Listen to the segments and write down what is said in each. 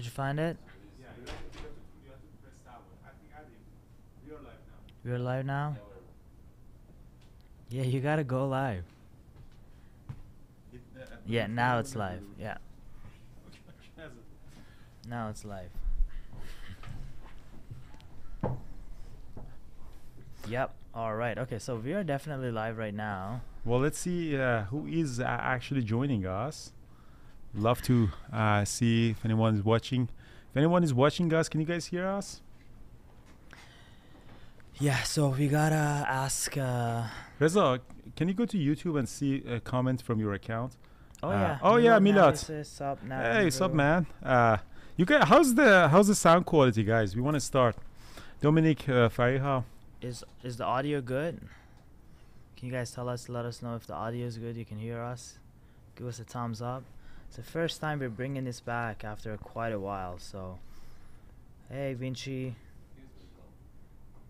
Did you find it? Yeah. We're live now. Yeah, you gotta go live. Yeah, now it's live. Yeah, now it's live. Yep. All right. Okay. So we are definitely live right now. Well, let's see uh, who is uh, actually joining us. Love to uh, see if anyone is watching. If anyone is watching us, can you guys hear us? Yeah. So we gotta ask. Uh, Reza, can you go to YouTube and see a comment from your account? oh Uh, yeah. oh, yeah, Milad. Sup, hey, what's up, man? Uh, you guys, how's the how's the sound quality, guys? We want to start. Dominic uh, Fariha. Is is the audio good? Can you guys tell us? Let us know if the audio is good. You can hear us. Give us a thumbs up. It's the first time we're bringing this back after quite a while. So, hey Vinci,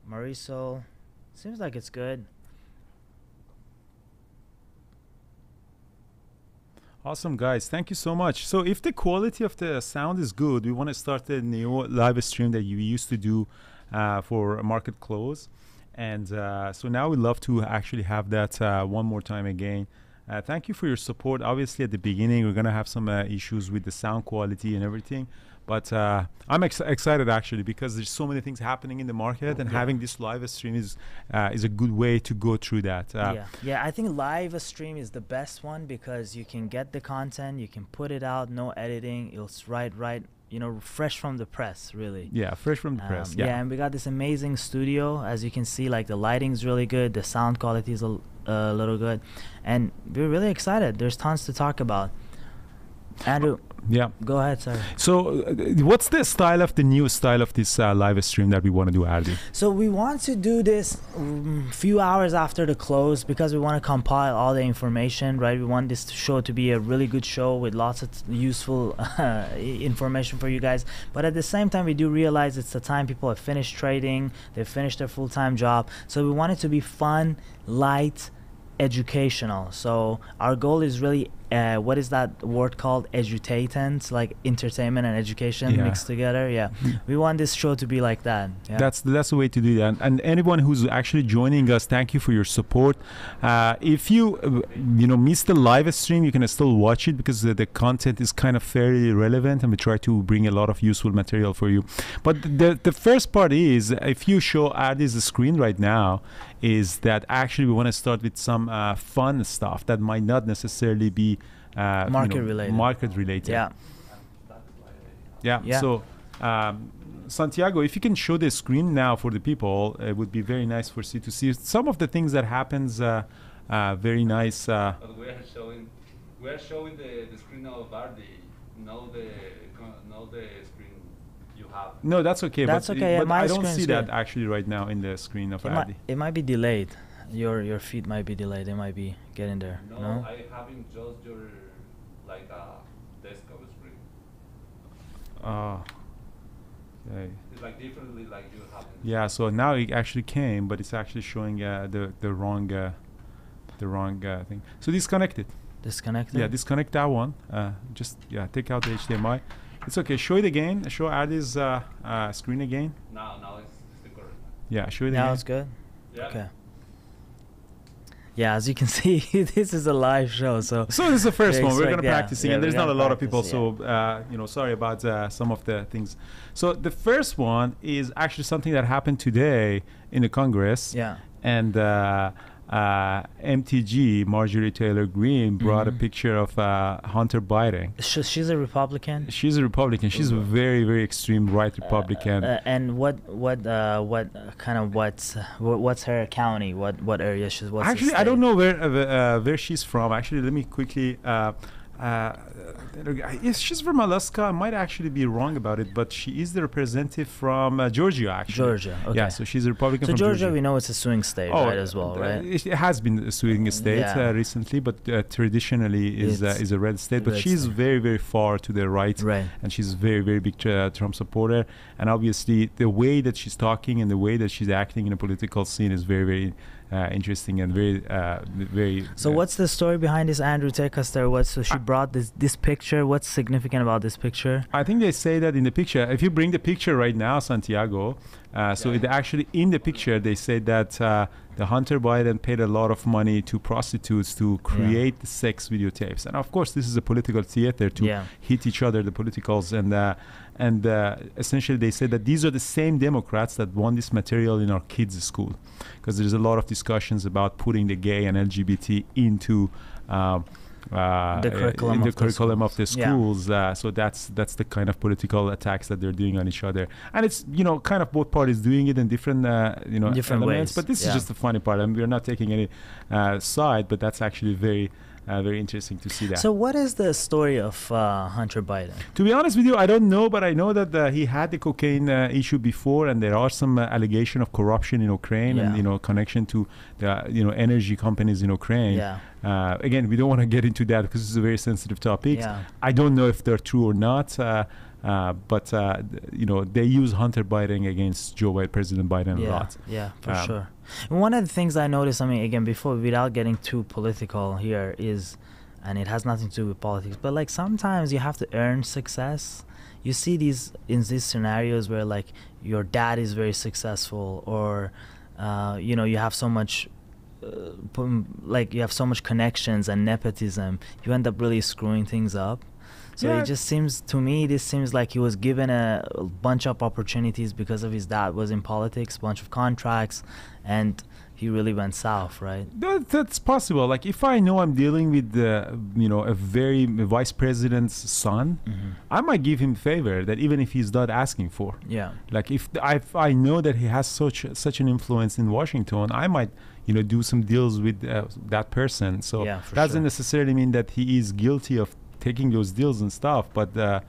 Marisol, seems like it's good. Awesome, guys. Thank you so much. So, if the quality of the sound is good, we want to start the new live stream that you used to do uh, for market close. And uh, so now we'd love to actually have that uh, one more time again. Uh, thank you for your support. Obviously, at the beginning, we're going to have some uh, issues with the sound quality and everything. But uh, I'm ex- excited actually because there's so many things happening in the market, and Yeah. having this live stream is uh, is a good way to go through that. Uh, yeah, yeah. I think live stream is the best one because you can get the content, you can put it out, no editing. It's right, right. You know, fresh from the press, really. yeah, fresh from the press. Um, yeah. and we got this amazing studio. As you can see, like the lighting's really good, the sound quality is a little good, and we're really excited. There's tons to talk about. Andrew, yeah. go ahead, sir. So, uh, what's the style of the new style of this uh, live stream that we want to do, Ardi? So we want to do this um, few hours after the close because we want to compile all the information, right? We want this show to be a really good show with lots of useful uh, information for you guys. But at the same time, we do realize it's the time people have finished trading, they've finished their full-time job. So we want it to be fun, light, educational. So our goal is really uh, what is that word called? Edutainment, like entertainment and education Yeah. mixed together. Yeah, we want this show to be like that. Yeah. That's that's the way to do that. And anyone who's actually joining us, thank you for your support. Uh, if you you know miss the live stream, you can still watch it because the, the content is kind of fairly relevant, and we try to bring a lot of useful material for you. But the the first part is if you show Ardi's screen right now, is that actually we want to start with some uh, fun stuff that might not necessarily be uh, you Market know, related. Market related. yeah. Yeah. Yeah. So, um, Santiago, if you can show the screen now for the people, it would be very nice for you to see some of the things that happens. Uh, uh, very nice. Uh, But we are showing, we are showing the, the screen of Ardi, not the, co- not the screen you have. no, that's okay. That's but, okay, yeah, But my I don't screen's see that good. actually right now in the screen of It might, it might be delayed. Your your feed might be delayed. It might be getting there. No, No. I having just your, like a desktop screen. Oh. Okay. It's like differently like you have. Yeah. So now it actually came, but it's actually showing uh, the the wrong uh, the wrong uh, thing. So disconnect it. Disconnected. Yeah, disconnect that one. Uh, just yeah, take out the HDMI. It's okay. Show it again. Show Adi's uh, uh, screen again. Now, now it's, it's the correct. Yeah, show it Now again. it's good. Yeah. Okay. Yeah, as you can see, this is a live show. So So this is the first one. We're gonna yeah, practicing, yeah, and there's not a lot of people, practice, so uh, you know, sorry about uh, some of the things. So the first one is actually something that happened today in the Congress, yeah. and uh, uh, MTG Marjorie Taylor Greene brought a Mhm. picture of uh, Hunter Biden. Sh- she's a Republican. She's a Republican. She's a very, very extreme right Republican. Uh, and what what uh, what uh, kind of what's uh, what's her county? What what area she's? What's Actually, I don't know where uh, uh, where she's from. Actually, let me quickly. Uh, uh, yes, she's from Alaska. I might actually be wrong about it, but she is the representative from uh, Georgia. Actually, Georgia. Okay. Yeah, so she's a Republican So from Georgia, Georgia. we know it's a swing state, right? As well, uh, right? It, has been a swing state Yeah. uh, recently, but uh, traditionally is uh, is a red state. But red she's state. very very far to the right, Right. and she's a very very big uh, Trump supporter. And obviously, the way that she's talking and the way that she's acting in a political scene is very very uh, interesting and very uh, very. So uh, what's the story behind this Andrew? Take us there. What? So she brought this this picture. What's significant about this picture? I think they say that in the picture. If you bring the picture right now, Santiago, uh, so Yeah. it actually in the picture they say that uh, the Hunter Biden paid a lot of money to prostitutes to create the sex videotapes, and of course this is a political theater to yeah. hit each other, the politicals, and uh, and uh, essentially they say that these are the same Democrats that want this material in our kids' school, because there's a lot of discussions about putting the gay and LGBT into. Uh, The uh, curriculum in the of the curriculum of the schools. Yeah. uh, so that's that's the kind of political attacks that they're doing on each other, and it's you know kind of both parties doing it in different uh, you know Different elements. ways, But this yeah. is just the funny part. I mean, we're not taking any uh, side, but that's actually very uh, very interesting to see that. So what is the story of uh, Hunter Biden? To be honest with you, I don't know, but I know that uh, he had the cocaine uh, issue before, and there are some uh, allegation of corruption in Ukraine, and you know connection to the you know energy companies in Ukraine. Yeah. Uh, again, we don't want to get into that because it's a very sensitive topic. Yeah. I don't know if they're true or not, uh, uh, but uh, you know they use Hunter Biden against Joe Biden, President Biden a lot. yeah, for Um, sure. One of the things I noticed, I mean, again, before without getting too political here, is, and it has nothing to do with politics, but like sometimes you have to earn success. You see these in these scenarios where like your dad is very successful, or uh, you know you have so much. Uh, like you have so much connections and nepotism, you end up really screwing things up. So Yeah. it just seems to me this seems like he was given a, a bunch of opportunities because of his dad was in politics, bunch of contracts, and he really went south, right? That, that's possible. Like if I know I'm dealing with uh, you know a very vice president's son, Mm-hmm. I might give him favor that even if he's not asking for. Yeah, Like if I, if I know that he has such such an influence in Washington, I might you know do some deals with uh, that person. So Yeah, doesn't sure. necessarily mean that he is guilty of taking those deals and stuff. But uh,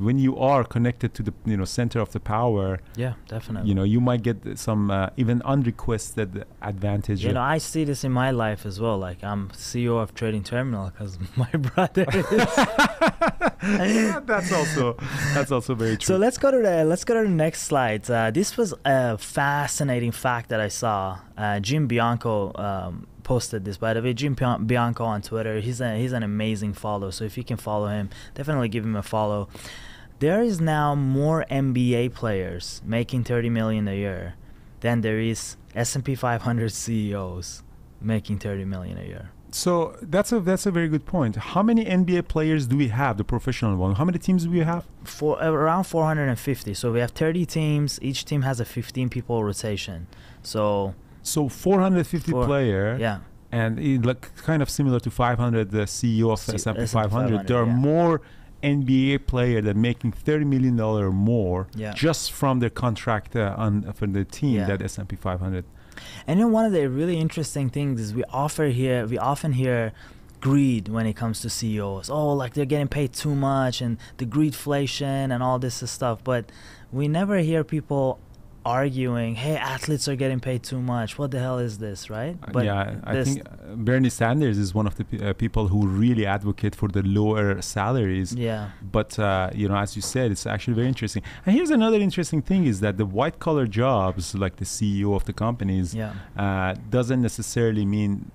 when you are connected to the you know center of the power, yeah, definitely. you know you might get some uh, even unrequested advantage. You know, I see this in my life as well. Like I'm CEO of Trading Terminal because my brother. Is. that's also that's also very true. So let's go to the let's go to the next slide. Uh, this was a fascinating fact that I saw. Uh, Jim Bianco um, posted this. By the way, Jim Bianco on Twitter. He's a he's an amazing follow. So if you can follow him, definitely give him a follow. There is now more NBA players making 30 million a year than there is S&P 500 CEOs making 30 million a year. So that's a that's a very good point. How many NBA players do we have? The professional one. How many teams do we have? For uh, around 450. So we have 30 teams. Each team has a 15 people rotation. So So 450 Four- player. yeah. And it like kind of similar to 500, the CEO of S&P S&P 500. There are yeah. more NBA player that making 30 million dollar or more Yeah. just from their contract uh, on for the team Yeah. that S&P 500. And then one of the really interesting things is we offer here we often hear greed when it comes to CEOs. Oh, like they're getting paid too much and the greedflation and all this stuff. But we never hear people arguing, "Hey, athletes are getting paid too much. What the hell is this?" Right? Uh, yeah, I think uh, Bernie Sanders is one of the uh, people who really advocate for the lower salaries. Yeah. But uh, you know, as you said, it's actually very interesting. And here's another interesting thing: is that the white collar jobs, like the CEO of the companies, Yeah. uh, doesn't necessarily mean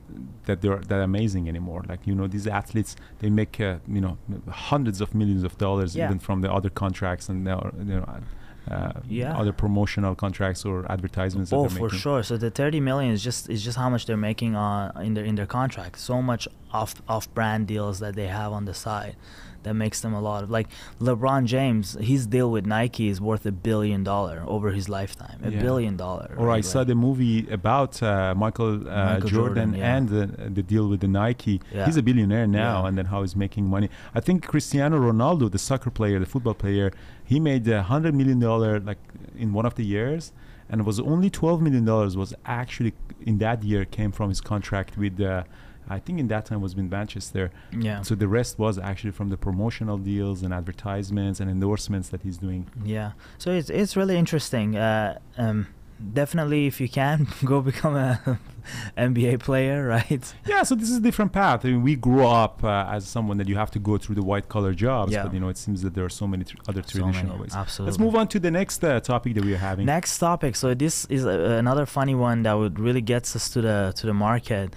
that they're that amazing anymore. Like you know, these athletes they make uh, you know hundreds of millions of dollars Yeah. even from the other contracts and you know. Uh, Yeah. other promotional contracts or advertisements that Oh, for sure. So the 30 million is just is just how much they're making on in their in their contract. So much off off brand deals that they have on the side that makes them a lot of like LeBron James. His deal with Nike is worth a billion dollar over his lifetime. A Yeah. billion dollar. Or I saw the movie about uh, Michael, uh, Michael Jordan, Jordan, yeah. and the, the deal with the Nike. Yeah. He's a billionaire now, and then how he's making money. I think Cristiano Ronaldo, the soccer player, the football player, he made a hundred million dollar like in one of the years, and it was only twelve million dollars was actually in that year came from his contract with. Uh, I think in that time was with Manchester. Yeah. So the rest was actually from the promotional deals and advertisements and endorsements that he's doing. Yeah. So it's it's really interesting. Uh, um, definitely, if you can, go become a NBA player, right? Yeah, so this is a different path. I mean, we grew up uh, as someone that you have to go through the white collar jobs, Yeah. but you know, it seems that there are so many tr- other So traditional many, ways. Absolutely. Let's move on to the next uh, topic that we are having. Next topic. So this is a, another funny one that would really gets us to the to the market.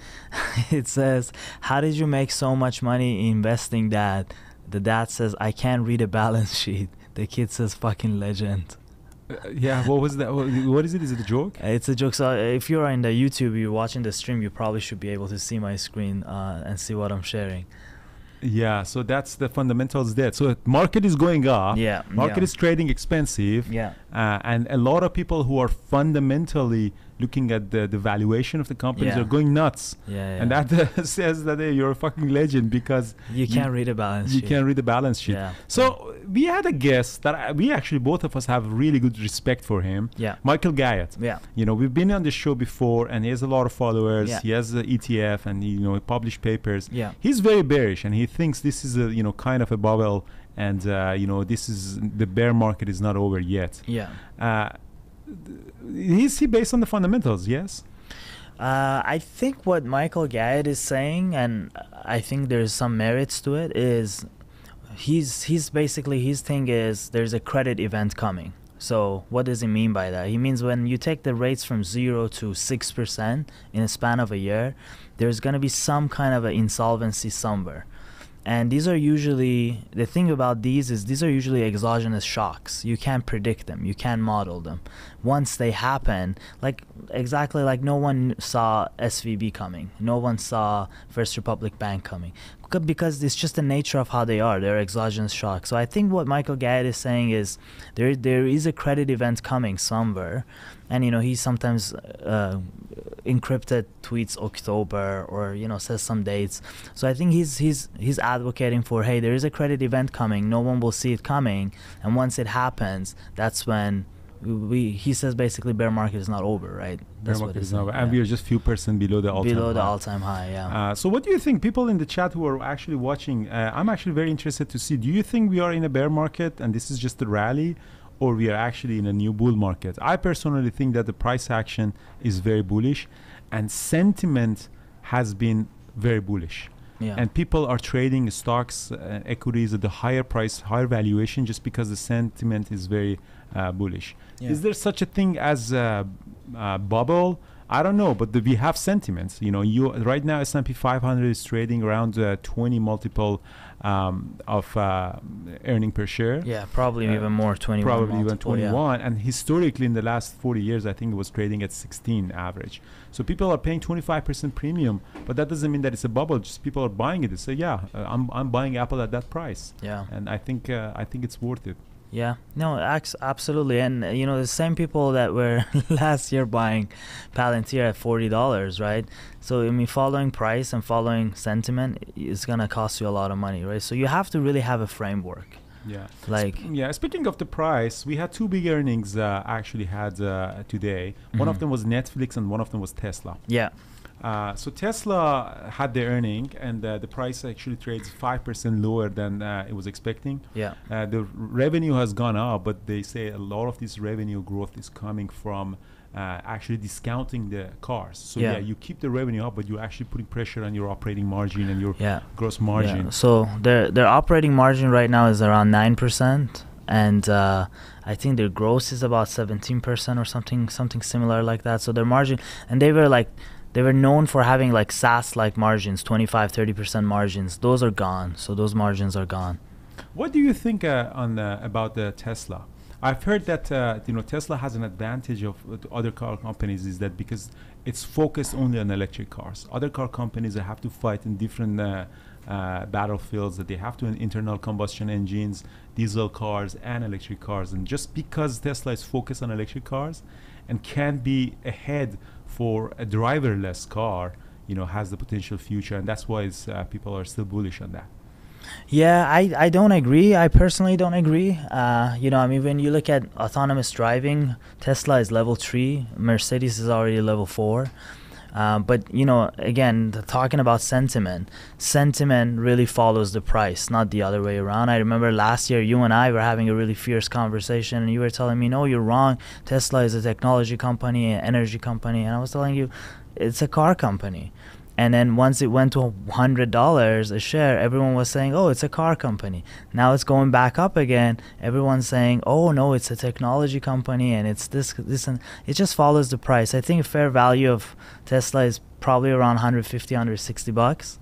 it says, "How did you make so much money investing that?" The dad says, "I can't read a balance sheet." The kid says, "Fucking legend." Uh, yeah, what was that? What, is it? Is it a joke? It's a joke. So uh, if you're in the YouTube, you're watching the stream, you probably should be able to see my screen uh, and see what I'm sharing. Yeah, so that's the fundamentals there. So market is going up. Yeah. Market yeah. is trading expensive. Yeah. Uh, and a lot of people who are fundamentally looking at the, the valuation of the companies Yeah. are going nuts. Yeah. yeah. And that uh, says that hey, you're a fucking legend because you can't read a balance you sheet. can't read the balance sheet. Yeah. So we had a guest that I, we actually both of us have really good respect for him, Yeah. Michael Gayed. Yeah. You know, we've been on the show before, and he has a lot of followers. Yeah. He has the ETF, and he, you know, he published papers. Yeah. He's very bearish, and he thinks this is a you know kind of a bubble, and uh, you know this is the bear market is not over yet. Yeah. Uh, is he based on the fundamentals? Yes. Uh, I think what Michael Gayed is saying, and I think there's some merits to it, is he's he's basically his thing is there's a credit event coming. So what does he mean by that? He means when you take the rates from zero to six percent in a span of a year, there's gonna be some kind of an insolvency somewhere. And these are usually the thing about these is these are usually exogenous shocks. You can't predict them. You can't model them. Once they happen, like exactly like no one saw SVB coming. No one saw First Republic Bank coming. Because it's just the nature of how they are. They're exogenous shocks. So I think what Michael Gayed is saying is there there is a credit event coming somewhere, and you know he sometimes uh, encrypted tweets October or you know says some dates. So I think he's he's he's advocating for hey there is a credit event coming. No one will see it coming, and once it happens, that's when we he says basically bear market is not over, right? Bear That's what market is saying, and yeah. we are just few percent below the all-time below the high. all-time high. Yeah. Uh, so what do you think people in the chat who are actually watching uh, i'm actually very interested to see do you think we are in a bear market and this is just a rally or we are actually in a new bull market i personally think that the price action is very bullish and sentiment has been very bullish yeah. and people are trading stocks uh, equities at the higher price higher valuation just because the sentiment is very uh, bullish Yeah. is there such a thing as a, a bubble I don't know, but the, we have sentiments. You know, you right now S&P 500 is trading around uh, 20 multiple um, of uh, earning per share. yeah, probably uh, even more. Twenty-one. Probably even multiple, yeah. 21, and historically in the last 40 years, I think it was trading at 16 average. So people are paying 25% premium, but that doesn't mean that it's a bubble. Just people are buying it. They say, yeah, uh, I'm I'm buying Apple at that price, Yeah. and I think uh, I think it's worth it. Yeah, no, absolutely, and uh, you know the same people that were last year buying Palantir at forty dollars, right? So I mean, following price and following sentiment is gonna cost you a lot of money, right? So you have to really have a framework, Yeah. like Yeah, speaking of the price, we had two big earnings uh, actually had uh, today. One of Mhm. them was Netflix and one of them was Tesla. yeah, Uh, so Tesla had their earning and uh, the price actually trades 5% lower than uh, it was expecting. yeah, Uh, the r- revenue has gone up, but they say a lot of this revenue growth is coming from uh, actually discounting the cars. So Yeah. yeah. you keep the revenue up, but you're actually putting pressure on your operating margin and your yeah. gross margin. Yeah. So their their operating margin right now is around nine percent, and uh, I think their gross is about seventeen percent or something something similar like that. So their margin, and they were like. They were known for having like SaaS-like margins, 25, 30% margins. Those are gone. So those margins are gone. What do you think uh, on uh, about the Tesla? I've heard that uh, you know Tesla has an advantage of uh, other car companies is that because it's focused only on electric cars. Other car companies have to fight in different uh, uh, battlefields that they have to in internal combustion engines, diesel cars, and electric cars. And just because Tesla is focused on electric cars and can be ahead for a driverless car, you know, has the potential future, and that's why uh, people are still bullish on that. Yeah, I, I don't agree. I personally don't agree. Uh, you know, I mean, when you look at autonomous driving, Tesla is level three, Mercedes is already level four. Um, but you know, again, talking about sentiment, sentiment really follows the price, not the other way around. I remember last year you and I were having a really fierce conversation, and you were telling me, "No, you're wrong. Tesla is a technology company, an energy company," and I was telling you, it's a car company. And then once it went to hundred dollars a share, everyone was saying, "Oh, it's a car company." Now it's going back up again. Everyone's saying, "Oh no, it's a technology company, and it's this, this, and it just follows the price." I think a fair value of Tesla is probably around 150, 160 bucks.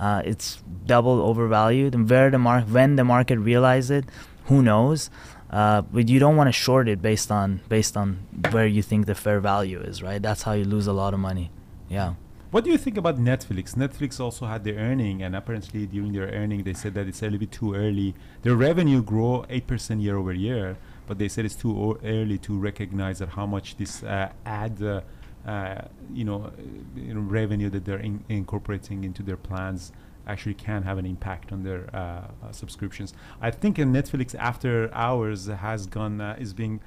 Uh, it's double overvalued, and where the mark when the market realizes it, who knows? Uh, but you don't want to short it based on based on where you think the fair value is, right? That's how you lose a lot of money. Yeah. What do you think about Netflix? Netflix also had their earning, and apparently during their earning, they said that it's a little bit too early. Their revenue grew eight percent year over year, but they said it's too early to recognize that how much this uh, ad, uh, uh, you know, uh, revenue that they're in- incorporating into their plans actually can have an impact on their uh, uh, subscriptions. I think Netflix after hours has gone is being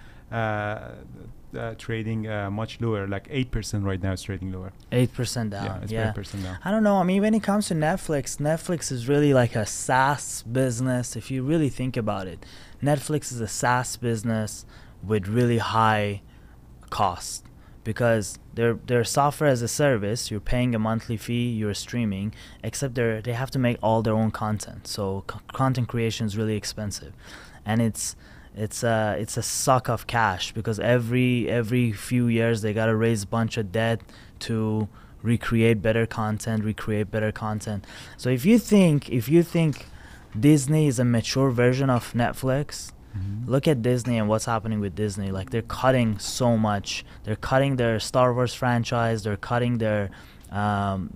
uh, trading uh, much lower, like eight percent right now. It's trading lower. Eight percent down. yeah, it's yeah. eight percent down. I don't know. I mean, when it comes to Netflix, Netflix is really like a SaaS business. If you really think about it, Netflix is a SaaS business with really high cost because they're they're software as a service. You're paying a monthly fee. You're streaming, except they they have to make all their own content. So c- content creation is really expensive, and it's it's a it's a suck of cash because every every few years they gotta raise a bunch of debt to recreate better content, recreate better content. So if you think if you think Disney is a mature version of Netflix, Mhm. look at Disney and what's happening with Disney. Like they're cutting so much. They're cutting their Star Wars franchise. They're cutting their um,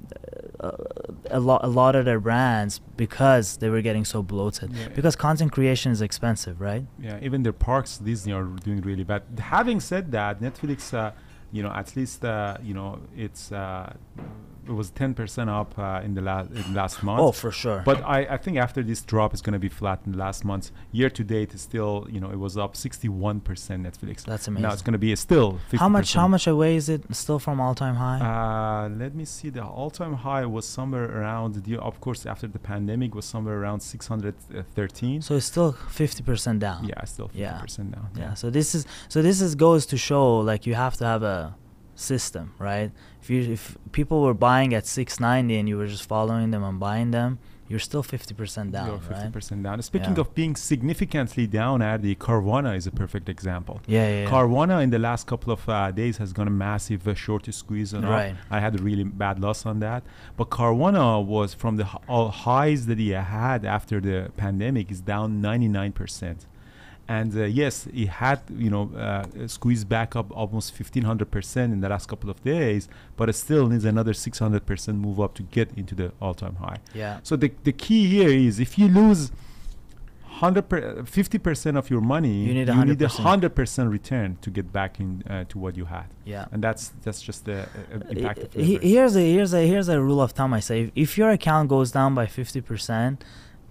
a, lot a lot of their brands because they were getting so bloated. Yeah. Because content creation is expensive, right? Yeah, even their parks, Disney are doing really bad. Having said that, Netflix, uh, you know, at least uh, you know it's uh, it was ten percent up uh, in the last in last month. Oh, for sure. But I, I think after this drop, it's going to be flat in the last month. Year to date, is still you know it was up sixty one percent Netflix. That's amazing. Now it's going to be still 50%. how much how much away is it still from all time high? Uh, let me see. The all-time high was somewhere around. The, of course, after the pandemic, was somewhere around six hundred thirteen. so it's still fifty percent down. yeah, still fifty Yeah. percent down. Yeah. So this is so this is goes to show like you have to have a system, right? If you if people were buying at 690 and you were just following them and buying them, you're still 50% down, You're 50% right? down. Speaking Yeah. of being significantly down, Adi, Carvana is a perfect example. Yeah, yeah. yeah. Carvana in the last couple of uh, days has gone a massive uh, short squeeze on up. Right. I had a really bad loss on that. But Carvana was from the h- all highs that he had after the pandemic is down 99%. And uh, yes, it had you know uh, squeezed back up almost 1500% in the last couple of days, but it still needs another 600% move up to get into the all-time high. yeah. So the, the key here is if you lose 100 per, 50% of your money, You need you need a 100%. 100% return to get back in uh, to what you had. Yeah. And that's that's just the uh, uh, impact of he- here's a here's a here's a rule of thumb I say if your account goes down by 50%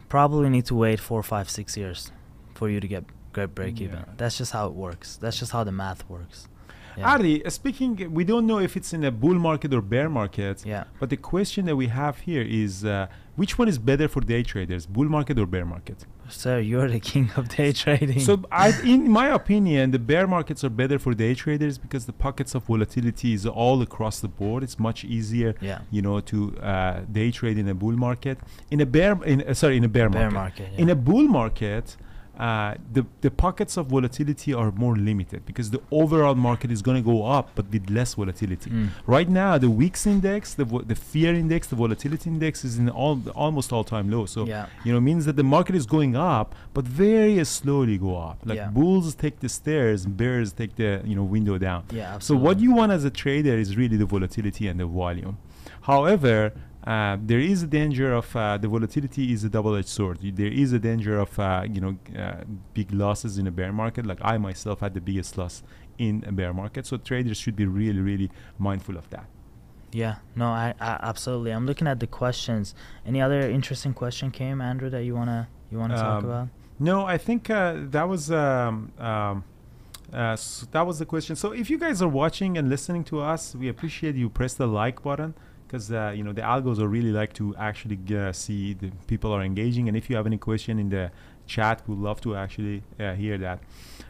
probably need to wait four five six years for you to get get break even Yeah. that's just how it works that's just how the math works yeah. Ari, speaking, we don't know if it's in a bull market or bear market. Yeah. But the question that we have here is, uh, which one is better for day traders, bull market or bear market? sir you're the king of day trading So, I, in my opinion, the bear markets are better for day traders because the pockets of volatility is all across the board. It's much easier, Yeah. you know, to uh, day trade in a bull market. In a bear, in uh, sorry, in a bear, Bear market. market, In a bull market, uh, the the pockets of volatility are more limited because the overall market is going to go up, but with less volatility. Mm. Right now, the VIX index, the vo- the fear index, the volatility index is in all almost all time low. So Yeah. you know means that the market is going up, but very slowly go up. Like Yeah. bulls take the stairs, bears take the you know window down. Yeah, So what you want as a trader is really the volatility and the volume. However, uh, there is a danger of uh, the volatility is a double-edged sword. There is a danger of uh, you know uh, big losses in a bear market. Like I myself had the biggest loss in a bear market. So traders should be really, really mindful of that. Yeah, no, I, I absolutely. I'm looking at the questions. Any other interesting question came, Andrew, that you wanna you wanna talk Um, about? No, I think uh, that was um, um, Uh, so that was the question. So if you guys are watching and listening to us, we appreciate you press the like button because uh, you know the algos are really like to actually uh, see the people are engaging. And if you have any question in the chat, we'd love to actually uh, hear that.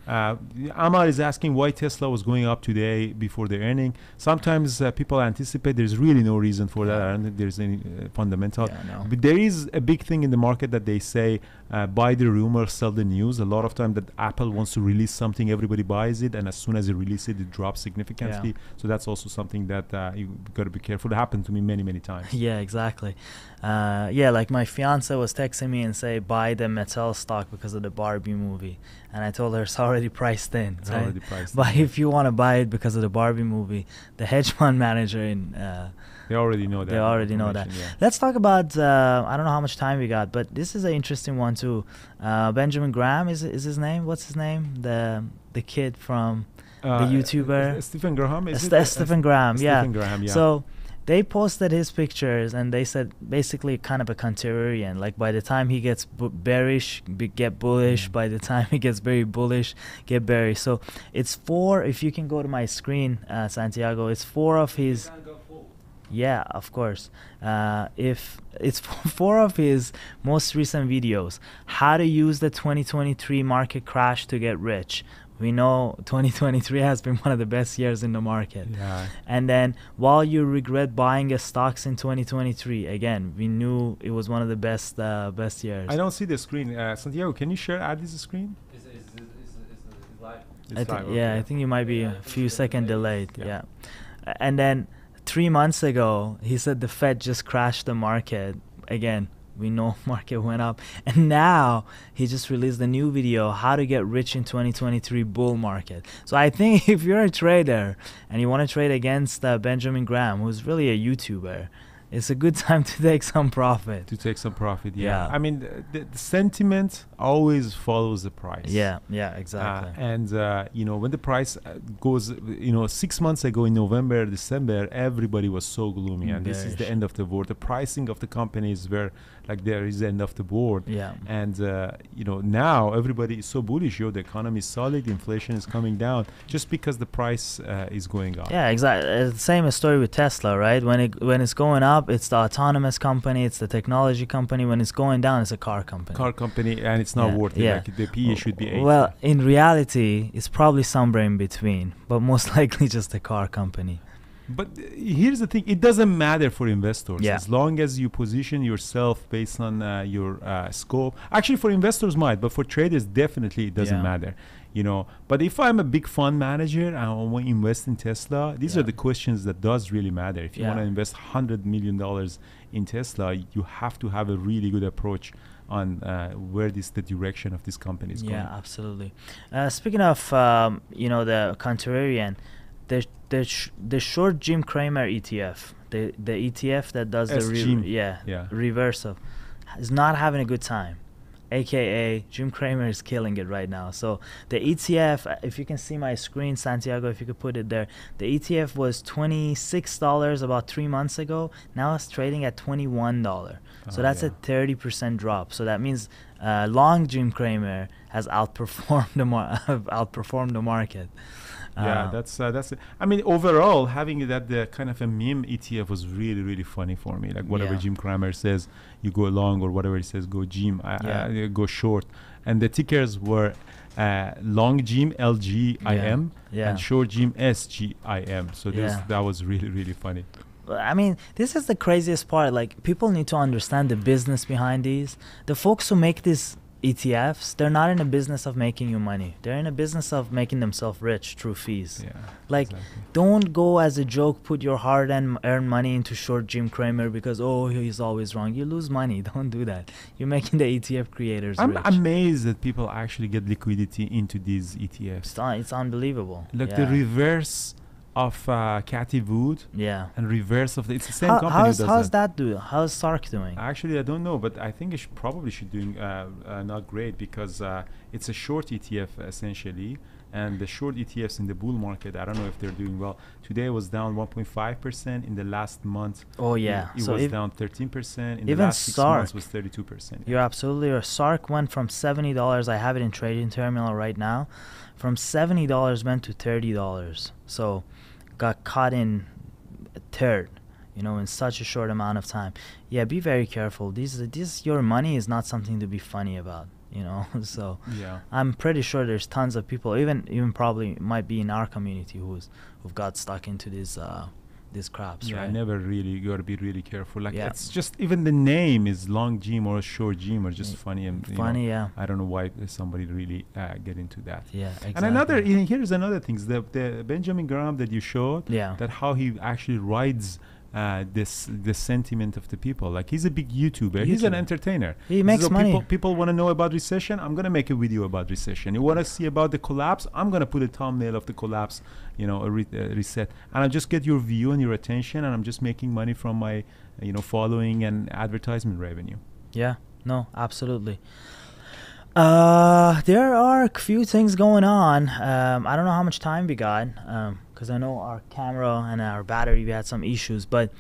Uh, Amar is asking why Tesla was going up today before the earning. Sometimes uh, people anticipate. There's really no reason for that. I don't think there's any uh, fundamental. Yeah, no. But there is a big thing in the market that they say uh, buy the rumor, sell the news. A lot of time that Apple wants to release something, everybody buys it, and as soon as they release it, it drops significantly. So that's also something that uh, you got to be careful. It happened to me many, many times. Yeah, exactly. Uh, yeah, like my fiance was texting me and say buy the Mattel stock because of the Barbie movie, and I told her it's already priced in. It's right? already priced. But in. if you want to buy it because of the Barbie movie, the hedge fund manager in. Uh, they already know that. They already know that. information, let's talk about. Uh, I don't know how much time we got, but this is an interesting one too. Uh, Benjamin Graham is is his name? What's his name? The the kid from Yeah. the Uh, YouTuber. Stephen Graham. Is St- Stephen Graham. yeah. Stephen Graham. Yeah. So they posted his pictures and they said basically kind of a contrarian. Like by the time he gets bu- bearish, be- get bullish. Mm. By the time he gets very bullish, get bearish. So it's four. If you can go to my screen, uh, Santiago, it's four of his. You can go full. Yeah, of course. Uh, if it's four of his most recent videos, how to use the 2023 market crash to get rich. We know 2023 has been one of the best years in the market. yeah. And then while you regret buying a stocks in 2023, again, we knew it was one of the best uh, best years. I don't see the screen. Uh, Santiago, can you share add this screen? It's, it's, it's, it's, it's live. I It's thi- live, yeah, okay. I think you might be Yeah, I a think few it's a second delay. delayed. Yeah. Yeah. And then three months ago, he said the Fed just crashed the market. Again, we know market went up. And now he just released a new video, how to get rich in 2023 bull market. So I think if you're a trader and you want to trade against uh, Benjamin Graham, who's really a YouTuber, it's a good time to take some profit. To take some profit. Yeah. Yeah. I mean, the, the sentiment always follows the price. Yeah, yeah, Uh, exactly. and uh, you know when the price uh, goes, you know, six months ago in November, December, everybody was so gloomy, and this is the end of the board. The pricing of the companies were like there is the end of the board. yeah. And uh, you know now everybody is so bullish. Yo, the economy is solid, inflation is coming down, just because the price uh, is going up. Yeah, exactly. Uh, same story with Tesla, right? When it when it's going up, it's the autonomous company, it's the technology company. When it's going down, it's a car company. Car company, and it's not Yeah, worth it. yeah. Like the PE should be eight. Well, in reality, it's probably somewhere in between, but most likely just a car company. But uh, here's the thing: it doesn't matter for investors Yeah. as long as you position yourself based on uh, your uh, scope. Actually, for investors might, but for traders, definitely it doesn't Yeah. matter. You know. But if I'm a big fund manager and I want to invest in Tesla, these are the questions that does really matter. If you want to invest hundred million dollars in Tesla, you have to have a really good approach on uh, where this the direction of this company is Yeah, going. absolutely. Uh, speaking of, um, you know, the contrarian, the the sh- the short Jim Cramer ETF, the the ETF that does the S-Jim. yeah Yeah. reverse of, is not having a good time. AKA Jim Cramer is killing it right now. So the ETF, if you can see my screen, Santiago, if you could put it there, the ETF was twenty six dollars about three months ago. Now it's trading at twenty one dollar. So Oh, that's yeah. a thirty percent drop. So that means uh, long Jim Cramer has outperformed the mar- outperformed the market. Yeah, Uh, that's uh, that's. It. I mean, overall, having that the kind of a meme ETF was really really funny for me. Like whatever Yeah. Jim Cramer says, you go long, or whatever he says, go Jim, I, I, Yeah. uh, go short. And the tickers were uh, long Jim LGIM yeah. and short Jim SGIM. So this Yeah. that was really really funny. I mean, this is the craziest part. Like, people need to understand the business behind these. The folks who make these ETFs, they're not in a business of making you money. They're in a business of making themselves rich through fees. Yeah. Like, exactly. don't go as a joke, put your hard and earned money into short Jim Cramer because, oh, he's always wrong. You lose money. Don't do that. You're making the ETF creators I'm rich. amazed that people actually get liquidity into these it's, ETFs. un- it's unbelievable. Like yeah. the reverse of uh, Cathie Wood yeah. and reverse of the. It's the same How, company how's, how's that. that do? How's Sark doing? Actually, I don't know, but I think it should probably should doing uh, uh, not great because uh, it's a short ETF essentially, and the short ETFs in the bull market. I don't know if they're doing well. Today it was down 1.5 percent. In the last month, Oh yeah. it, so was down 13 percent. In the even last six Sark- months was 32 percent. You're absolutely right. Sark went from seventy dollars. I have it in trading terminal right now. From seventy dollars went to thirty dollars. So got caught in a third. You know, in such a short amount of time. Yeah, be very careful. These, this, your money is not something to be funny about. You know, so Yeah. I'm pretty sure there's tons of people, even even probably might be in our community who's who've got stuck into these uh, these crops Yeah, right? never really. You got to be really careful. Like Yeah. it's just even the name is long gym or short gym or just Yeah. funny and you know, Funny, yeah. I don't know why somebody really uh, get into that. Yeah, exactly. And another here's another thing: the the Benjamin Graham that you showed. Yeah. That how he actually rides. Uh, this the sentiment of the people like he's a big YouTuber. He's an entertainer. He makes so money. People, people want to know about recession. I'm gonna make a video about recession. You want to see about the collapse? I'm gonna put a thumbnail of the collapse. You know, a re- uh, reset, and I just get your view and your attention, and I'm just making money from my, you know, following and advertisement revenue. Yeah, no, absolutely. Uh, there are a few things going on. Um, I don't know how much time we got, um, because I know our camera and our battery we had some issues, but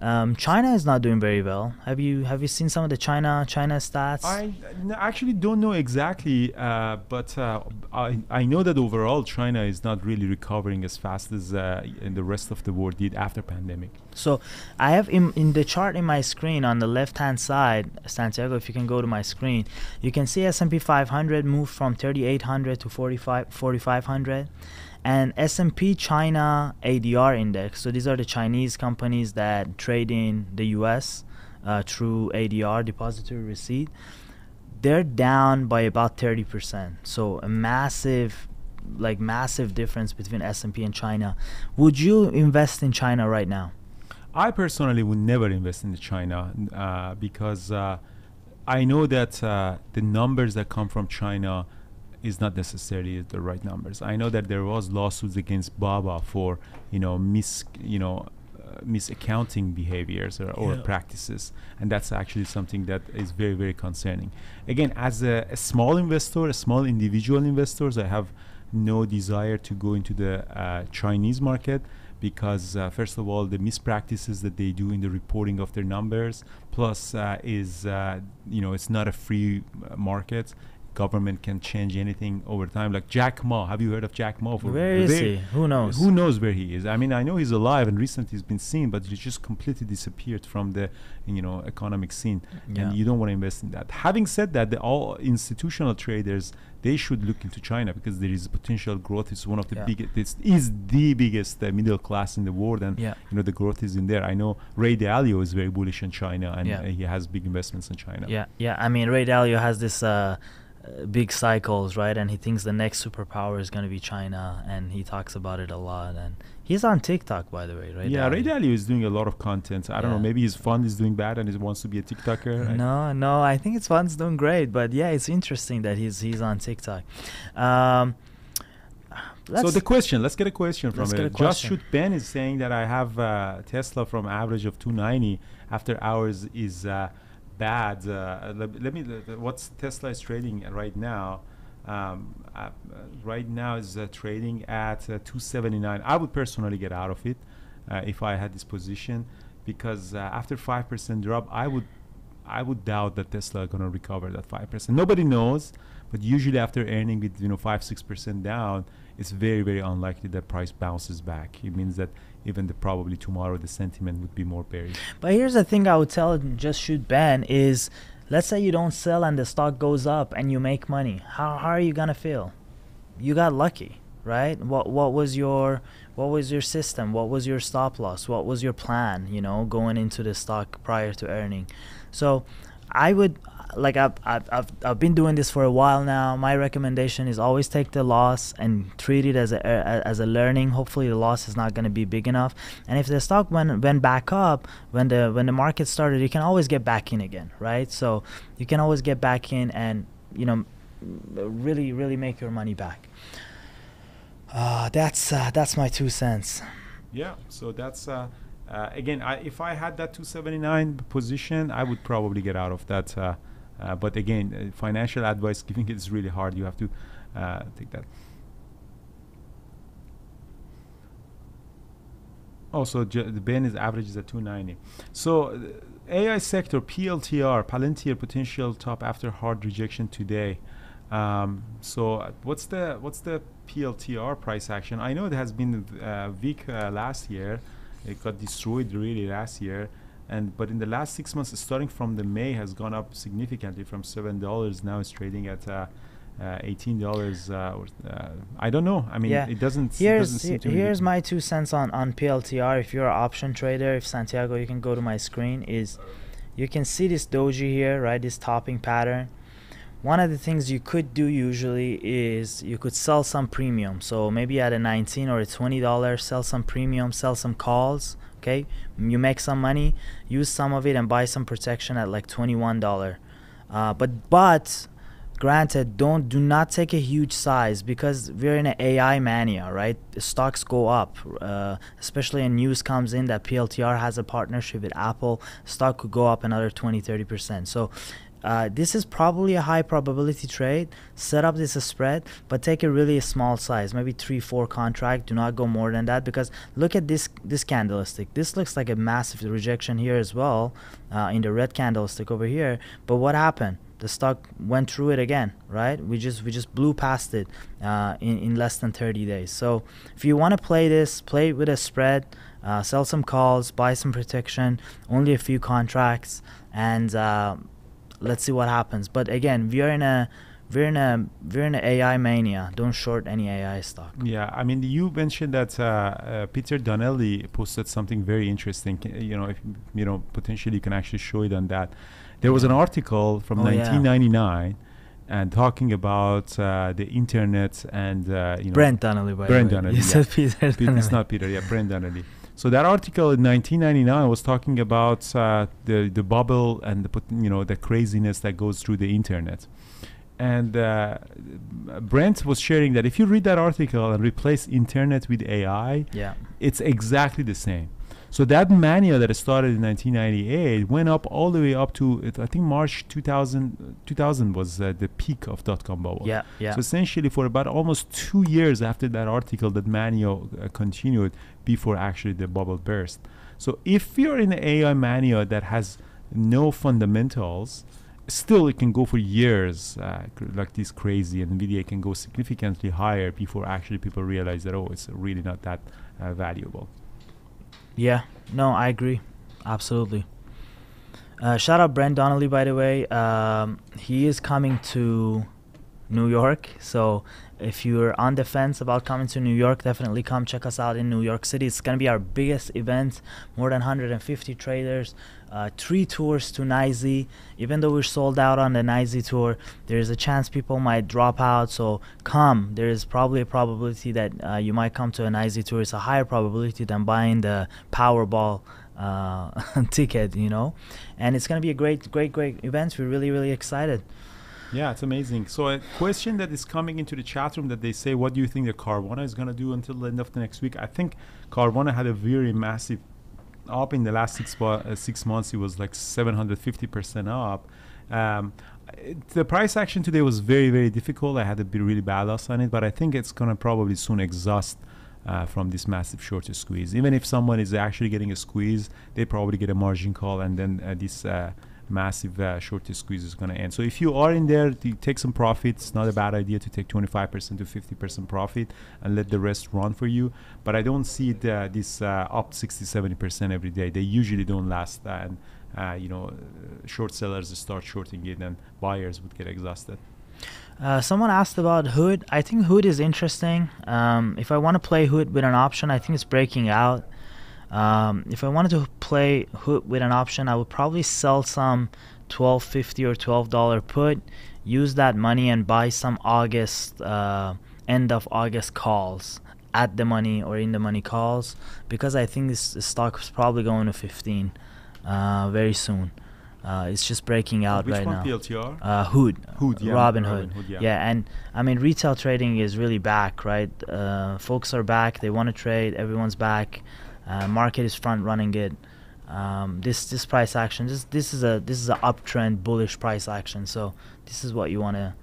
um, China is not doing very well. Have you have you seen some of the China China stats? I actually don't know exactly, uh, but uh, I, I know that overall China is not really recovering as fast as uh, in the rest of the world did after pandemic. So I have in, in the chart in my screen on the left hand side, Santiago. If you can go to my screen, you can see S&P 500 moved from 3,800 to 45 4,500, and S&P China ADR index. So these are the Chinese companies that trade in the U.S. Uh, through ADR depository receipt. They're down by about 30%. So a massive like massive difference between S&P and China. Would you invest in China right now? I personally would never invest in China uh, because uh, I know that uh, the numbers that come from China is not necessarily the right numbers. I know that there was lawsuits against Baba for you know mis you know uh, misaccounting behaviors or, or Yeah. practices, and that's actually something that is very very concerning. Again, as a, a small investor, a small individual investors, I have no desire to go into the uh, Chinese market because uh, first of all the mispractices that they do in the reporting of their numbers plus uh, is uh, you know it's not a free uh, market government can change anything over time like jack ma have you heard of jack ma For Where is he? Who knows? who knows where he is i mean i know he's alive and recently he's been seen but he just completely disappeared from the you know economic scene Yeah. and you don't want to invest in that having said that the all institutional traders they should look into china because there is potential growth it's one of the Yeah. biggest it's is the biggest uh, middle class in the world and Yeah. you know the growth is in there i know ray dalio is very bullish on china and uh, he has big investments in china Yeah, yeah. I mean, Ray Dalio has this uh, big cycles, right? And he thinks the next superpower is going to be China, and he talks about it a lot. And he's on TikTok, by the way, right? yeah, Ray Dalio is doing a lot of content. I don't know, maybe his fund is doing bad and he wants to be a TikToker. I- No, no, I think it's fun's doing great, but yeah, it's interesting that he's he's on TikTok. Um, So the question, let's get a question from it. Just. Shoot Ben is saying that I have uh, Tesla from average of 290 after hours is uh, bad. Uh, let, let me. what's Tesla is trading right now? Um, uh, right now is uh, trading at uh, 279. I would personally get out of it uh, if I had this position because after five percent drop, I would. I would doubt that Tesla are going to recover that five percent. Nobody knows, but usually after earning with you know five six percent down, it's very very unlikely that price bounces back. It means that even the probably tomorrow the sentiment would be more bearish. But here's the thing I would tell just shoot Ben is let's say you don't sell and the stock goes up and you make money. How how are you gonna feel? You got lucky, right? What what was your what was your system? What was your stop loss? What was your plan, you know, going into the stock prior to earning? So I would like I've, I've, I've, been doing this for a while now. My recommendation is always take the loss and treat it as a a- as a learning. Hopefully the loss is not going to be big enough. And if the stock went went back up when the when the market started, you can always get back in again, right? So you can always get back in and you know really really make your money back. Uh, that's uh, that's my two cents. Yeah, so that's uh, uh, again, I, if I had that 279 position, I would probably get out of that. Uh, uh, but again, uh, financial advice giving it is really hard. You have to uh, take that. Oh, also, j- Ben is averages at 290. So, uh, AI sector, PLTR, Palantir potential top after hard rejection today. Um, so uh, what's the what's the PLTR price action? I know it has been uh, weak uh, last year. It got destroyed really last year, and but in the last six months, starting from the May, has gone up significantly from seven dollars. Now it's trading at. Uh, uh, eighteen dollars. Uh, uh, I don't know. I mean, Yeah. it doesn't. it Here's doesn't seem to he- me- here's my two cents on on PLTR. If you're an option trader, if Santiago, you can go to my screen. Is you can see this doji here, right? This topping pattern. One of the things you could do usually is you could sell some premium. So maybe at a 19 or a 20 dollar, sell some premium, sell some calls. Okay, you make some money, use some of it, and buy some protection at like 21 dollar. Uh, but but granted don't do not take a huge size because we're in an ai mania right stocks go up uh, especially when news comes in that pltr has a partnership with apple stock could go up another 20 30% so uh, this is probably a high probability trade. Set up this a spread but take a really small size maybe three four contract. Do not go more than that because look at this this candlestick. This looks like a massive rejection here as well uh, in the red candlestick over here. But what happened? The stock went through it again right? We just we just blew past it uh, in, in less than 30 days. So if you want to play this play it with a spread uh, sell some calls buy some protection only a few contracts and uh, let's see what happens but again we are in a we're in a we're in an AI mania. Don't short any AI stock. Yeah, I mean, you mentioned that uh, uh, Peter Donnelly posted something very interesting. You know, if you know, potentially you can actually show it on that. There was an article from Oh, yeah. 1999, and talking about uh, the internet and uh, you know, Brent Donnelly, by Brent the way. Donnelly, You yeah. said Peter Pe- it's not Peter, yeah, Brent Donnelly. So that article in 1999 was talking about uh, the the bubble and the you know the craziness that goes through the internet. And uh, Brent was sharing that if you read that article and replace internet with AI, Yeah. it's exactly the same. So that mania that started in 1998 went up all the way up to it- I think March 2000. 2000 was uh, the peak of dot com bubble. Yeah. Yeah. So essentially, for about almost two years after that article, that mania uh, continued before actually the bubble burst. So if you're in an AI mania that has no fundamentals, still it can go for years uh, cr- like this crazy, and Nvidia can go significantly higher before actually people realize that oh, it's really not that uh, valuable. Yeah, no, I agree. Absolutely. Uh, shout out Brent Donnelly, by the way. Um, he is coming to New York. So if you're on the fence about coming to New York, definitely come check us out in New York City. It's going to be our biggest event, more than 150 traders, uh, three tours to NYSE. Even though we're sold out on the NYSE tour, there's a chance people might drop out. So come. There is probably a probability that uh, you might come to a NYSE tour. It's a higher probability than buying the Powerball uh, ticket, you know. And it's going to be a great, great, great event. We're really, really excited. Yeah, it's amazing. So a question that is coming into the chat room that they say, what do you think the Carvana is going to do until the end of the next week? I think Carvana had a very massive up in the last six uh, six months. It was like 750 percent up. Um, it- the price action today was very very difficult. I had a be really bad loss on it, but I think it's going to probably soon exhaust. Uh, from this massive short squeeze, even if someone is actually getting a squeeze, they probably get a margin call, and then uh, this uh, massive uh, short squeeze is going to end. So if you are in there, to take some profit. It's not a bad idea to take 25% to 50% profit and let the rest run for you. But I don't see it, uh, this uh, up 60, 70% every day. They usually don't last. And uh, you know, short sellers start shorting it, and buyers would get exhausted. Uh, someone asked about Hood. I think Hood is interesting. Um, if I want to play Hood with an option, I think it's breaking out. Um, if I wanted to play Hood with an option, I would probably sell some 12.50 or 12 dollar put, use that money and buy some August uh, end of August calls at the money or in the money calls because I think this, stock is probably going to 15 uh, very soon. Uh, it's just breaking out Which right one? now. PLTR? Uh, Hood, Hood, yeah, Robin Robin Hood. Hood, yeah. and I mean retail trading is really back, right? Uh, folks are back. They want to trade. Everyone's back. Uh, market is front running it. Um, this this price action, this this is a this is a uptrend bullish price action. So this is what you want to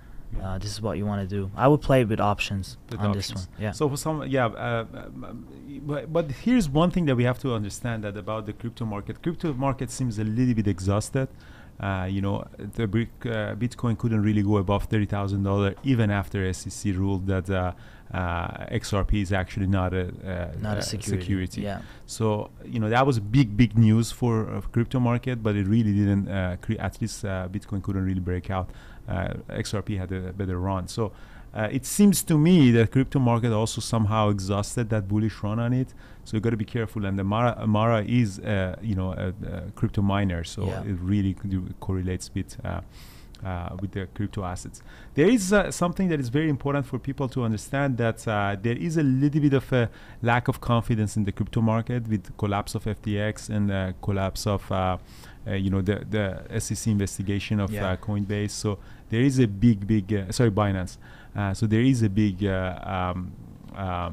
uh, this is what you want to do. I would play with options With on options. this one. Yeah. So for some, yeah, uh, um, but, but here's one thing that we have to understand that about the crypto market. Crypto market seems a little bit exhausted. Uh, you know, the uh, Bitcoin couldn't really go above thirty thousand dollar even after SEC ruled that uh, XRP is actually not a, uh, Not uh, a security. Yeah. So you know that was big, big news for uh, crypto market, but it really didn't. Uh, cre- at least uh, Bitcoin couldn't really break out. Uh, XRP had a better run. So uh, it seems to me that crypto market also somehow exhausted that bullish run on it. So you got to be careful. And the Mara, Mara is uh, you know a, a crypto miner, so Yeah. it really co- correlates with. Uh, uh, with the crypto assets. There is uh, something that is very important for people to understand that uh, there is a little bit of a lack of confidence in the crypto market with the collapse of FTX and the collapse of uh, uh, you know the the SEC investigation of Yeah. uh, Coinbase. So there is a big big uh, sorry Binance. Uh, so there is a big uh, um, uh,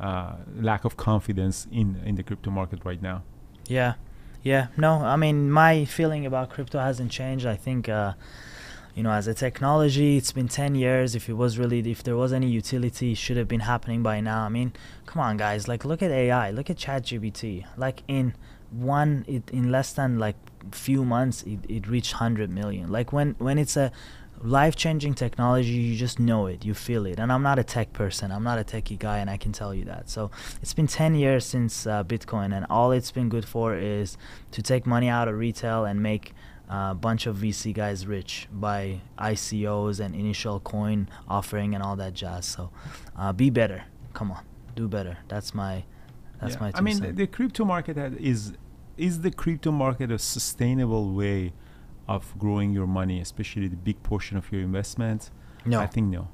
uh, lack of confidence in in the crypto market right now. Yeah, yeah. No, I mean my feeling about crypto hasn't changed. I think, uh, you know, as a technology, it's been ten years. If it was really, if there was any utility, it should have been happening by now. I mean, come on, guys. Like, look at AI. Look at ChatGPT. Like in one, it in less than like few months, it, it reached hundred million. Like when when it's a life-changing technology you just know it you feel it. And i'm not a tech person i'm not a techie guy and i can tell you that. So it's been 10 years since uh, bitcoin and all it's been good for is to take money out of retail and make a bunch of vc guys rich by icos and initial coin offering and all that jazz. So uh, be better. Come on do better. That's my that's Yeah. my I mean, cents. the crypto market is is the crypto market a sustainable way of growing your money, especially the big portion of your investment? no I think no.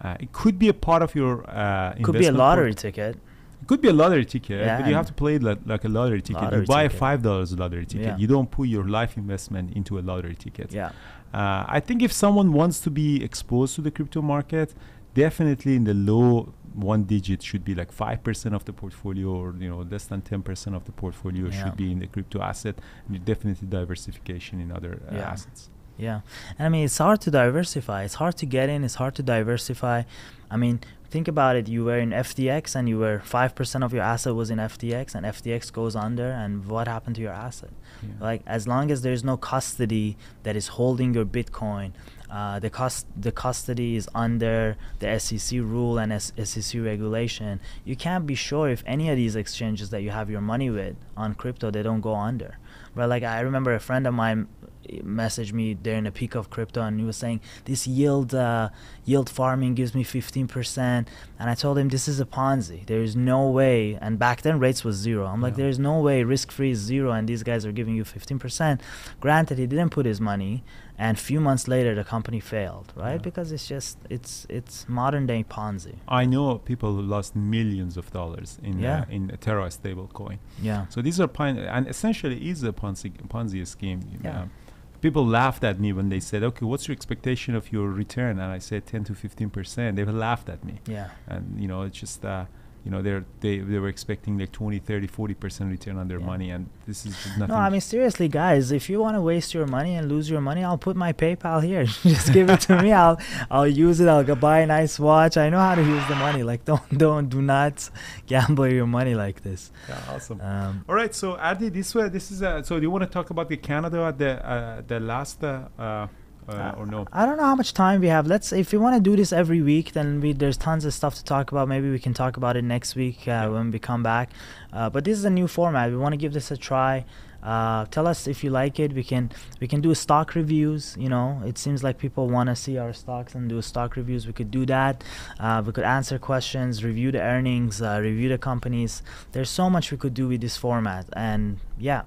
Uh, it could be a part of your uh, could be a lottery port- ticket it could be a lottery ticket, Yeah, but you have to play it like, like a lottery ticket. Lottery you buy ticket. a five dollars lottery ticket. Yeah. You don't put your life investment into a lottery ticket. yeah Uh, I think if someone wants to be exposed to the crypto market, definitely in the low one digit should be like five percent of the portfolio, or you know less than ten percent of the portfolio Yeah. should be in the crypto asset. And definitely diversification in other uh, Yeah. assets. Yeah, and I mean it's hard to diversify. It's hard to get in. It's hard to diversify. I mean, think about it. You were in FTX, and you were five percent of your asset was in FTX, and FTX goes under, and what happened to your asset? Yeah. Like as long as there's no custody that is holding your Bitcoin, uh, the cost the custody is under the SEC rule and S- SEC regulation. You can't be sure if any of these exchanges that you have your money with on crypto they don't go under. Right? Like I remember a friend of mine eh, messaged me during the peak of crypto and he was saying this yield uh, yield farming gives me 15% and i told him this is a ponzi there is no way and back then rates was zero i'm like Yeah. there's no way risk free is zero and these guys are giving you 15% granted he didn't put his money and few months later the company failed right Yeah. because it's just it's it's modern day ponzi I know people who lost millions of dollars in Yeah. uh, in a Terra stable coin. yeah So these are pine and essentially is a Ponzi Ponzi scheme. you Yeah. know. people laughed at me when they said, "Okay, what's your expectation of your return?" And I said 10 to 15 percent. They laughed at me, yeah and you know, it's just. Uh, you know they're they, they were expecting like 20 30 40 percent return on their Yeah. money and this is nothing No, I mean seriously, guys. If you want to waste your money and lose your money, I'll put my PayPal here. Just give it to me. I'll I'll use it. I'll go buy a nice watch. I know how to use the money. Like don't don't do not gamble your money like this. yeah, awesome Um, all right so Adi this way this is uh, so do you want to talk about the Canada at the uh, the last uh, uh, uh, or no I don't know how much time we have. Let's if we want to do this every week, then we there's tons of stuff to talk about. Maybe we can talk about it next week uh, when we come back. Uh, but this is a new format. We want to give this a try. Uh, tell us if you like it. We can we can do stock reviews. You know, it seems like people want to see our stocks and do stock reviews. We could do that. Uh, we could answer questions, review the earnings, uh, review the companies. There's so much we could do with this format, and yeah,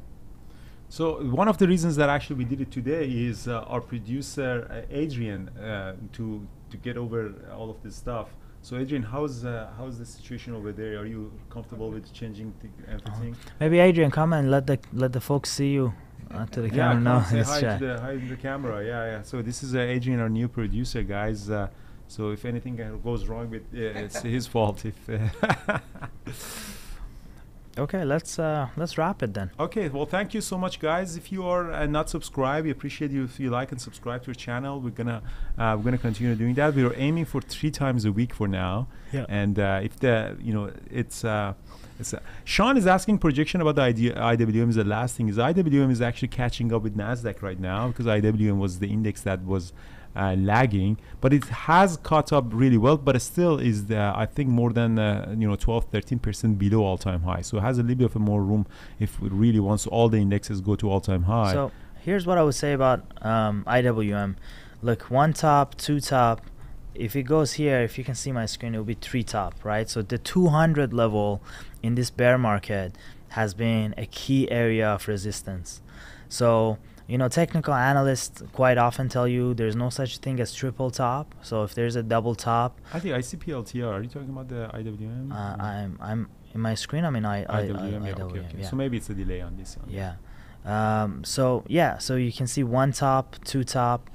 So one of the reasons that actually we did it today is uh, our producer uh, Adrian uh, to to get over all of this stuff. So Adrian, how's uh, how's the situation over there? Are you comfortable with changing th- everything? maybe Adrian, come and let the let the folks see you uh, to the yeah, camera. say hi to the hi to the camera. Yeah, yeah. So this is uh, Adrian, our new producer, guys. Uh, so if anything uh, goes wrong with, uh, it's his fault. If uh, Okay, let's uh, let's wrap it then. Okay, well, thank you so much, guys. If you are uh, not subscribed, we appreciate you if you like and subscribe to our channel. We're gonna uh, we're gonna continue doing that. We are aiming for three times a week for now. Yeah. And uh, if the you know it's uh, it's uh, Sean is asking projection about the ID, IWM is the last thing. Is IWM is actually catching up with Nasdaq right now because IWM was the index that was uh, lagging, but it has caught up really well, but it still is the, I think more than uh, you know 12, 13 percent below all-time high. So it has a little bit of more room if it really wants all the indexes go to all-time high. So here's what I would say about um, IWM. Look, one top, two top. If it goes here, if you can see my screen, it will be three top, right? So the 200 level in this bear market has been a key area of resistance. So you know, technical analysts quite often tell you there's no such thing as triple top. So if there's a double top, I think ICPLTR. Are you talking about the IWM? uh, I'm I'm in my screen. I'm in I, I, I, IWM, yeah, IWM, okay. yeah. So maybe it's a delay on this one. Yeah. Um, so yeah, so you can see one top, two top,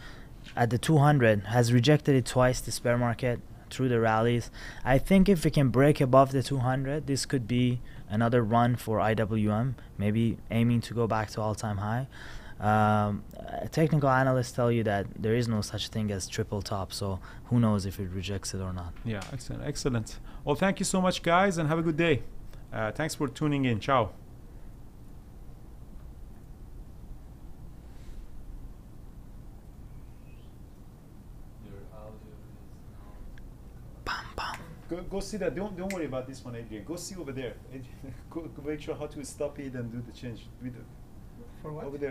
at the 200 has rejected it twice this bear market through the rallies. I think if we can break above the 200, this could be another run for IWM, maybe aiming to go back to all-time high. Um, technical analysts tell you that there is no such thing as triple top, so who knows if it rejects it or not. Yeah, excellent, excellent. Well, thank you so much, guys, and have a good day. Uh, thanks for tuning in. Ciao. Your audio is now. Bam, bam. Go, go see that. Don't don't worry about this one, Adrian. Go see over there. Adrian, go, go make sure how to stop it and do the change. With the, For what? over there.